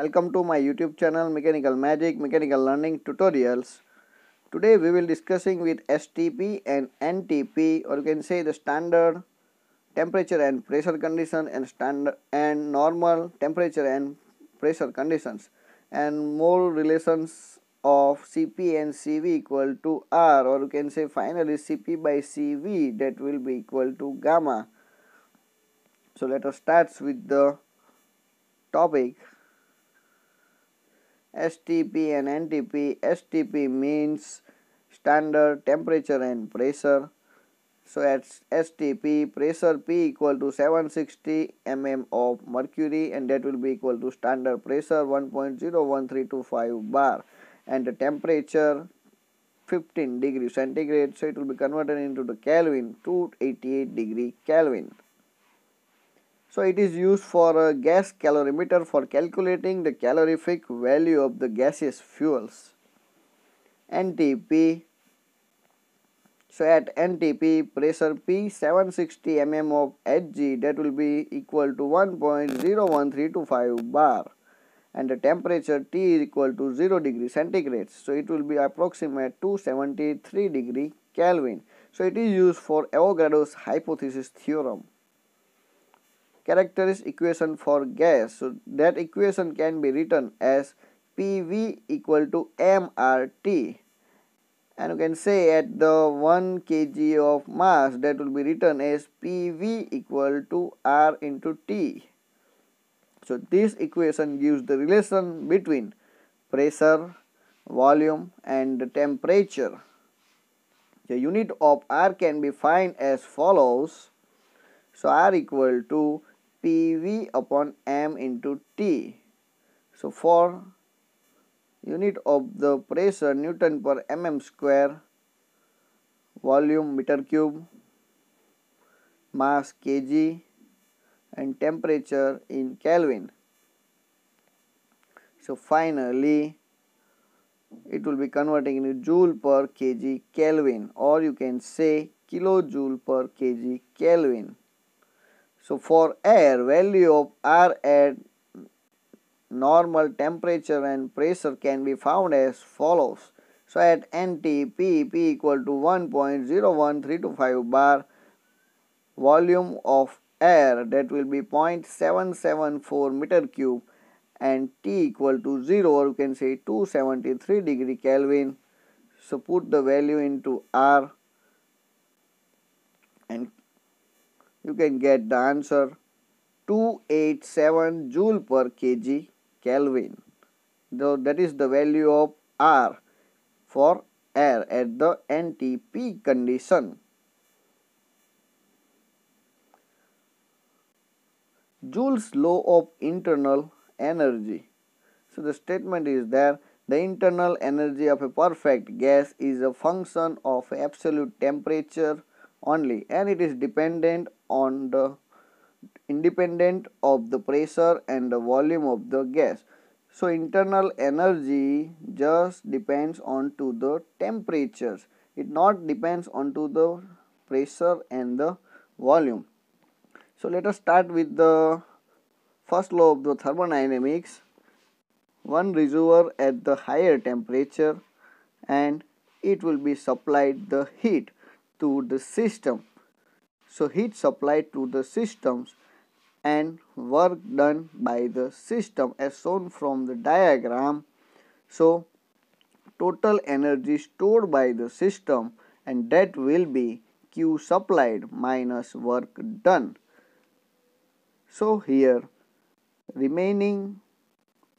Welcome to my YouTube channel Mechanical Magic Mechanical Learning Tutorials. Today we will discussing with STP and NTP or you can say the standard temperature and pressure condition and standard and normal temperature and pressure conditions and more relations of Cp and Cv equal to R or you can say finally Cp by Cv that will be equal to gamma. So let us start with the topic STP and NTP. STP means standard temperature and pressure. So at STP pressure P equal to 760 mm of mercury and that will be equal to standard pressure 1.01325 bar and the temperature 15 degree centigrade so it will be converted into the Kelvin 288 degree Kelvin. So it is used for a gas calorimeter for calculating the calorific value of the gaseous fuels. NTP so at NTP pressure P 760 mm of Hg that will be equal to 1.01325 bar and the temperature T is equal to 0 degree centigrade. So it will be approximate 273 degree Kelvin. So it is used for Avogadro's hypothesis theorem characteristic equation for gas. So that equation can be written as PV equal to MRT and you can say at the 1 kg of mass that will be written as PV equal to R into T. So this equation gives the relation between pressure, volume and temperature. The unit of R can be found as follows. So R equal to PV upon M into T. So for unit of the pressure Newton per mm square, volume meter cube, mass kg and temperature in Kelvin. So finally it will be converting into joule per kg Kelvin or you can say kilojoule per kg Kelvin. So for air value of R at normal temperature and pressure can be found as follows. So at NT P, P equal to 1.01325 bar volume of air that will be 0.774 meter cube and T equal to 0 or you can say 273 degree Kelvin. So put the value into R and you can get the answer 287 joule per kg Kelvin. So that is the value of R for air at the NTP condition. Joule's law of internal energy. So the statement is there the internal energy of a perfect gas is a function of absolute temperature only and it is dependent on the independent of the pressure and the volume of the gas. So internal energy just depends on to the temperatures. It not depends on to the pressure and the volume. So let us start with the first law of the thermodynamics. One reservoir at the higher temperature and it will be supplied the heat to the system. So heat supplied to the systems and work done by the system as shown from the diagram. So total energy stored by the system and that will be Q supplied minus work done. So here remaining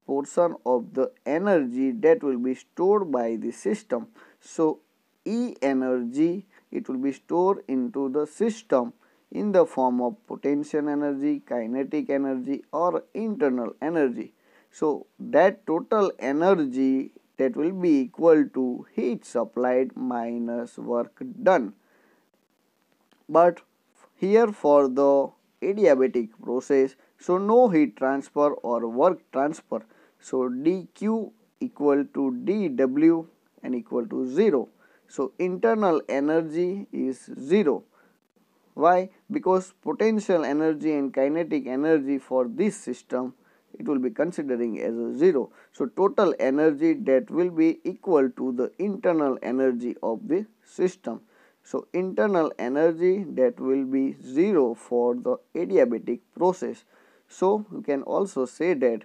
portion of the energy that will be stored by the system. So E energy it will be stored into the system in the form of potential energy, kinetic energy or internal energy. So that total energy that will be equal to heat supplied minus work done. But here for the adiabatic process, so no heat transfer or work transfer. So dq equal to dw and equal to 0. So internal energy is 0. Why? Because potential energy and kinetic energy for this system it will be considering as a 0. So, total energy that will be equal to the internal energy of the system. So, internal energy that will be 0 for the adiabatic process. So, you can also say that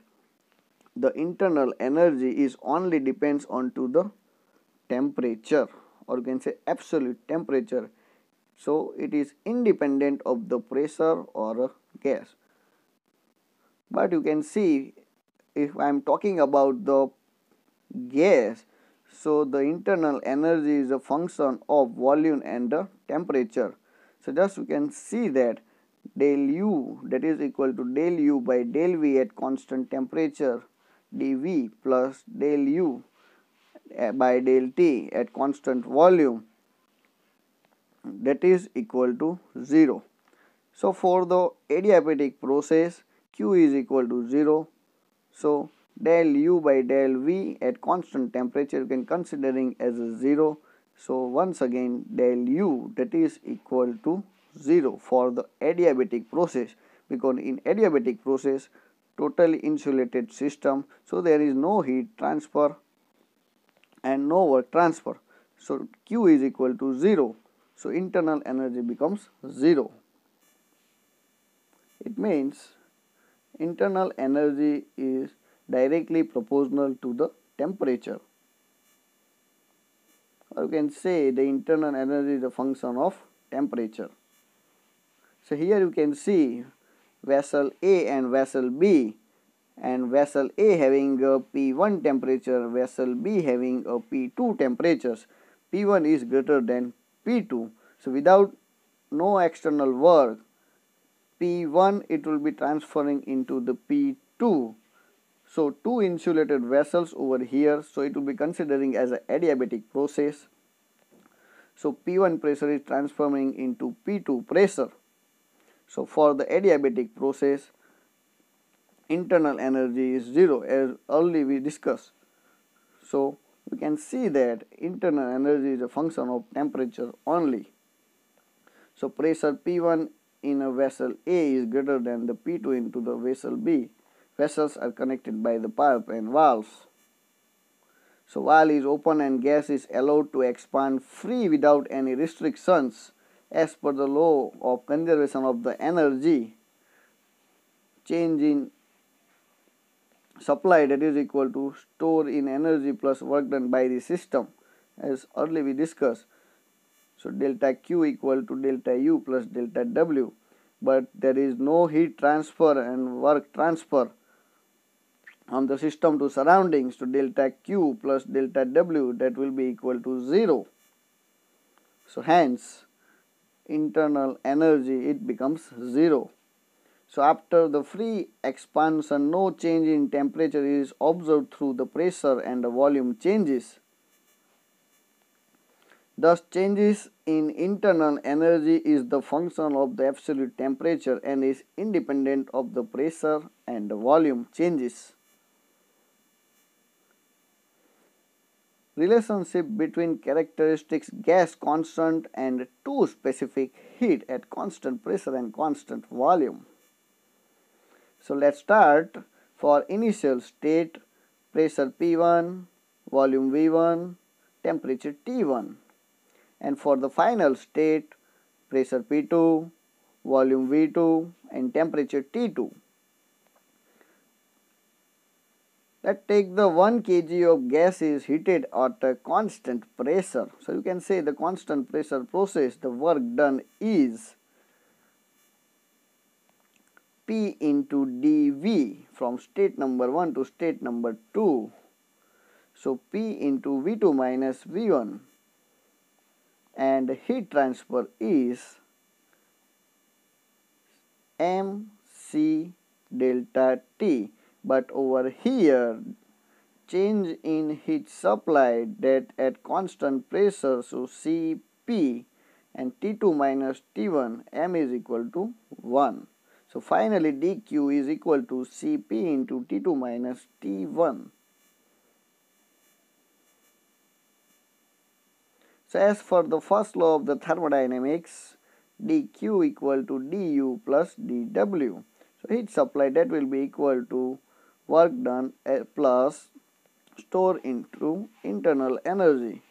the internal energy is only depends on to the temperature or you can say absolute temperature. So, it is independent of the pressure or gas. But you can see if I am talking about the gas, so the internal energy is a function of volume and the temperature. So, just you can see that del u that is equal to del u by del v at constant temperature dV plus del u by del T at constant volume that is equal to 0. So, for the adiabatic process Q is equal to 0. So, del U by del V at constant temperature you can considering as a 0. So, once again del U that is equal to 0 for the adiabatic process because in adiabatic process totally insulated system. So, there is no heat transfer and no work transfer. So, Q is equal to 0. So, internal energy becomes 0. It means internal energy is directly proportional to the temperature. Or you can say the internal energy is a function of temperature. So, here you can see vessel A and vessel B and vessel A having a P1 temperature, vessel B having a P2 temperatures. P1 is greater than P2. So, without no external work, P1 it will be transferring into the P2. So, two insulated vessels over here. So, it will be considering as a adiabatic process. So, P1 pressure is transforming into P2 pressure. So, for the adiabatic process, internal energy is 0 as early we discussed. So, we can see that internal energy is a function of temperature only. So, pressure P1 in a vessel A is greater than the P2 into the vessel B. Vessels are connected by the pipe and valves. So, valve is open and gas is allowed to expand free without any restrictions as per the law of conservation of the energy change in supply that is equal to store in energy plus work done by the system as earlier we discussed. So, delta Q equal to delta U plus delta W but there is no heat transfer and work transfer on the system to surroundings to delta Q plus delta W that will be equal to 0. So, hence internal energy it becomes 0. So, after the free expansion no change in temperature is observed through the pressure and the volume changes. Thus, changes in internal energy is the function of the absolute temperature and is independent of the pressure and the volume changes. Relationship between characteristics gas constant and two specific heat at constant pressure and constant volume. So, let us start for initial state pressure P1, volume V1, temperature T1 and for the final state pressure P2, volume V2 and temperature T2. Let's take the 1 kg of gas is heated at a constant pressure. So, you can say the constant pressure process the work done is P into dV from state number 1 to state number 2. So, P into V2 minus V1 and heat transfer is mc delta T but over here change in heat supply that at constant pressure so Cp and T2 minus T1 m is equal to 1. So finally dq is equal to Cp into T2 minus T1. So as for the first law of the thermodynamics, dq equal to du plus dw. So heat supply that will be equal to work done uh, plus store into internal energy.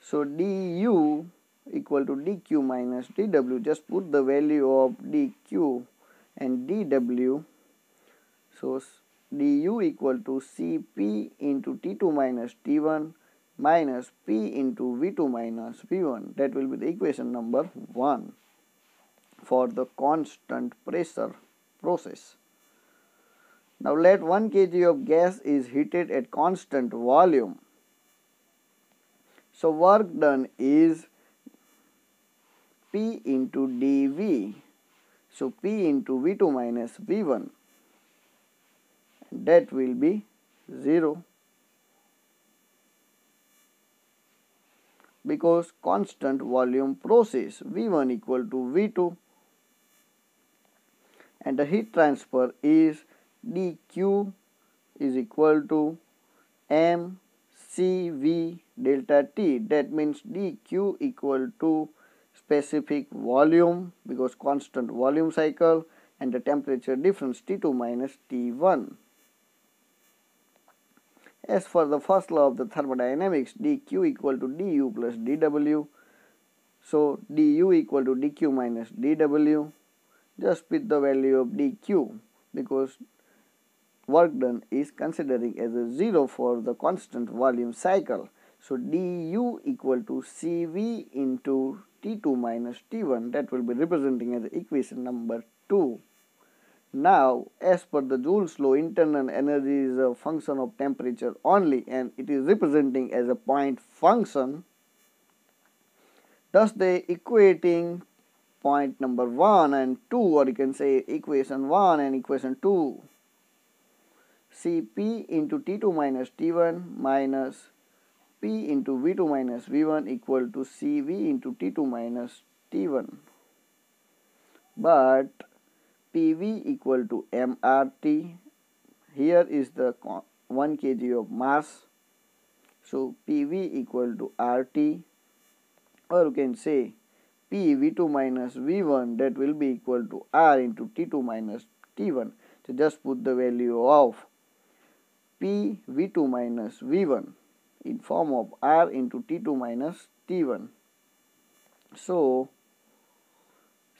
So du equal to dq minus dw just put the value of dq and dw so du equal to cp into t2 minus t1 minus p into v2 minus v1 that will be the equation number 1 for the constant pressure process. Now let 1 kg of gas is heated at constant volume. So work done is P into dV. So P into V2 minus V1 that will be 0 because constant volume process V1 equal to V2 and the heat transfer is dq is equal to mcv delta t. That means dq equal to specific volume because constant volume cycle and the temperature difference T2 minus T1. As for the first law of the thermodynamics, dq equal to du plus dw. So du equal to dq minus dw. Just put the value of dq because work done is considering as a 0 for the constant volume cycle. So du equal to Cv into T2 minus T1 that will be representing as equation number 2. Now as per the Joule's law internal energy is a function of temperature only and it is representing as a point function. Thus the equating point number 1 and 2 or you can say equation 1 and equation 2 Cp into T2 minus T1 minus P into V2 minus V1 equal to Cv into T2 minus T1 but PV equal to MRT here is the 1 kg of mass. So PV equal to RT or you can say P V2 minus V1 that will be equal to R into T2 minus T1 so just put the value of P V2 minus V1 in form of R into T2 minus T1. So,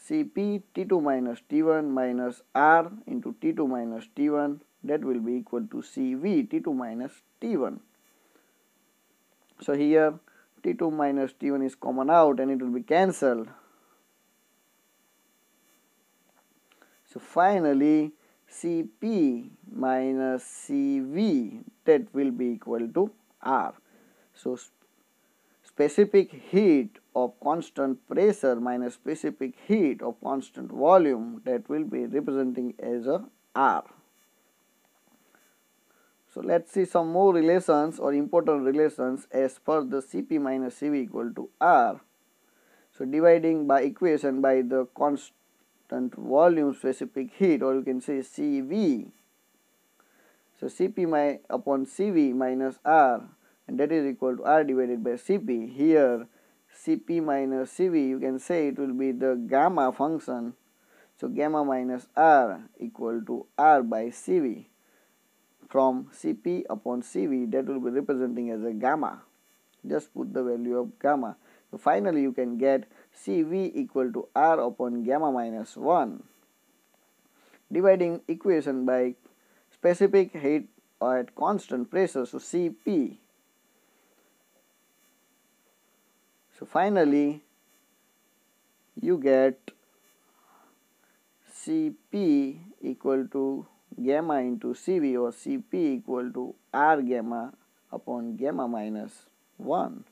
Cp T2 minus T1 minus R into T2 minus T1 that will be equal to Cv T2 minus T1. So, here T2 minus T1 is common out and it will be cancelled. So, finally Cp minus Cv that will be equal to R. So, specific heat of constant pressure minus specific heat of constant volume that will be representing as a R. So, let us see some more relations or important relations as per the Cp minus Cv equal to R. So, dividing by equation by the constant volume specific heat or you can say Cv so Cp my upon Cv minus R and that is equal to R divided by Cp. Here Cp minus Cv you can say it will be the gamma function. So gamma minus R equal to R by Cv. From Cp upon Cv that will be representing as a gamma. Just put the value of gamma. So finally you can get Cv equal to R upon gamma minus 1. Dividing equation by specific heat at constant pressure so Cp. So finally you get Cp equal to gamma into Cv or Cp equal to R gamma upon gamma minus 1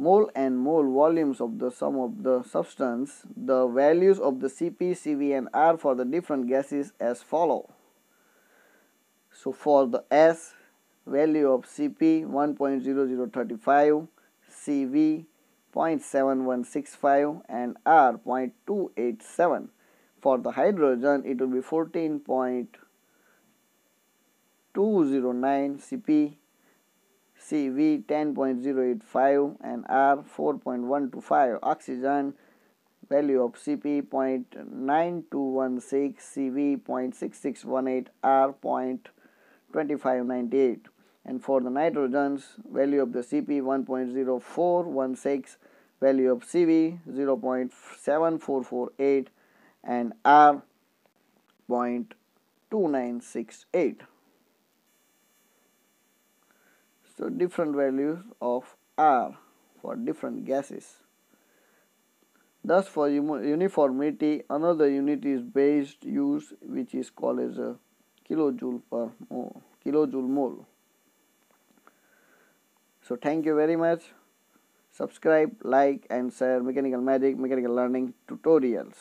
mole and mole volumes of the sum of the substance, the values of the Cp, Cv and R for the different gases as follow. So for the S value of Cp 1.0035, Cv 0.7165 and R 0.287. For the hydrogen it will be 14.209 Cp CV 10.085 and R 4.125 oxygen value of Cp 0.9216, Cv 0.6618, R 0.2598 and for the nitrogens value of the Cp 1.0416, value of Cv 0.7448 and R 0.2968. So different values of R for different gases. Thus for uniformity another unit is based use which is called as a kilojoule per mole, kilojoule mole. So thank you very much. Subscribe, like and share mechanical magic, mechanical learning tutorials.